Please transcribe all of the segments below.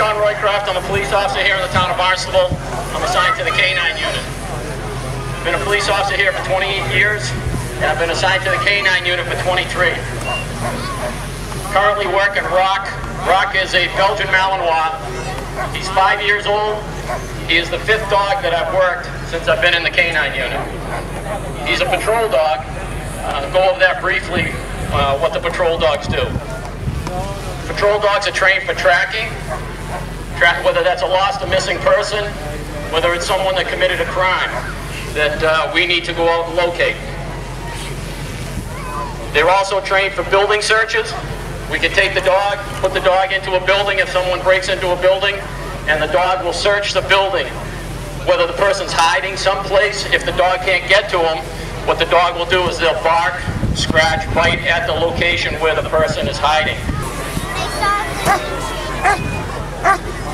Sean Roycroft. I'm a police officer here in the town of Barnstable. I'm assigned to the K-9 unit. I've Been a police officer here for 28 years, and I've been assigned to the K-9 unit for 23. Currently working Rock. Rock is a Belgian Malinois. He's five years old. He is the fifth dog that I've worked since I've been in the K-9 unit. He's a patrol dog. Uh, go over that briefly, uh, what the patrol dogs do. Patrol dogs are trained for tracking, tra whether that's a lost or missing person, whether it's someone that committed a crime that uh, we need to go out and locate. They're also trained for building searches. We can take the dog, put the dog into a building if someone breaks into a building, and the dog will search the building. Whether the person's hiding someplace, if the dog can't get to them, what the dog will do is they'll bark, scratch, bite at the location where the person is hiding.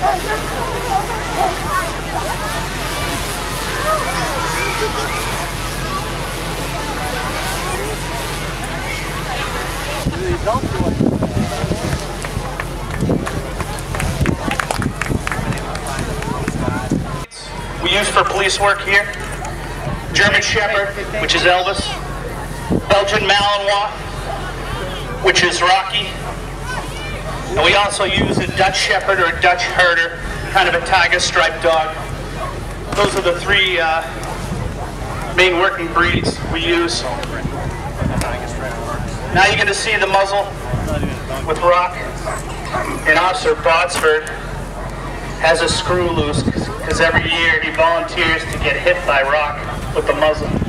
we use for police work here. German Shepherd, which is Elvis. Belgian Malinois, which is Rocky. And we also use a Dutch Shepherd or a Dutch Herder, kind of a tiger striped dog. Those are the three uh, main working breeds we use. Now you're going to see the muzzle with Rock. And Officer Botsford has a screw loose because every year he volunteers to get hit by Rock with the muzzle.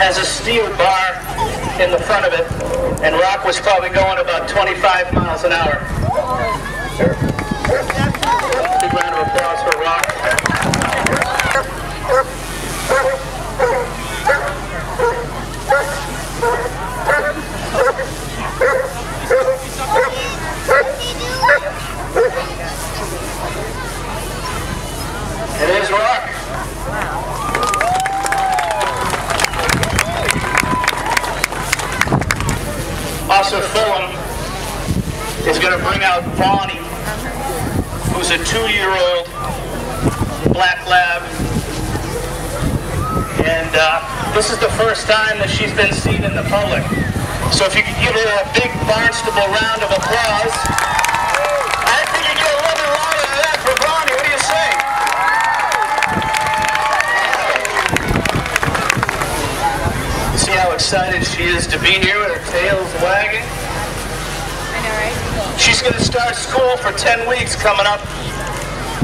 Has a steel bar in the front of it, and Rock was probably going about 25 miles an hour. Big round of applause for Rock. It is Rock. Officer Fulham is going to bring out Voney, who's a two-year-old black lab. And uh, this is the first time that she's been seen in the public. So if you could give her a big Barnstable round of applause. I think you get a little bit louder than that for Voney. What do you say? See how excited she is to be here with her tails wagging? I know, right? She's going to start school for 10 weeks coming up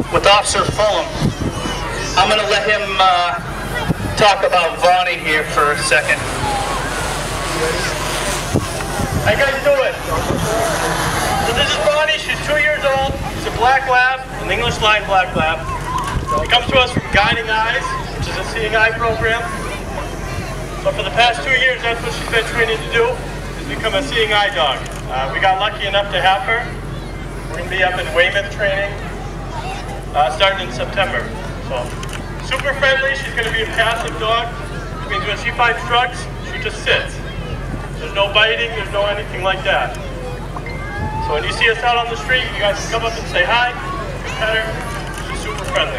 with Officer Fulham. I'm going to let him uh, talk about Voney here for a second. How you guys doing? So this is Voney. She's two years old. She's a black lab, an English line black lab. She comes to us from Guiding Eyes, which is a seeing eye program. So for the past two years, that's what she's been training to do, is become a seeing eye dog. Uh, we got lucky enough to have her. We're going to be up in Weymouth training uh, starting in September. So, super friendly. She's going to be a passive dog. Which means when she finds drugs, she just sits. There's no biting. There's no anything like that. So when you see us out on the street, you guys can come up and say hi, pet her. She's super friendly.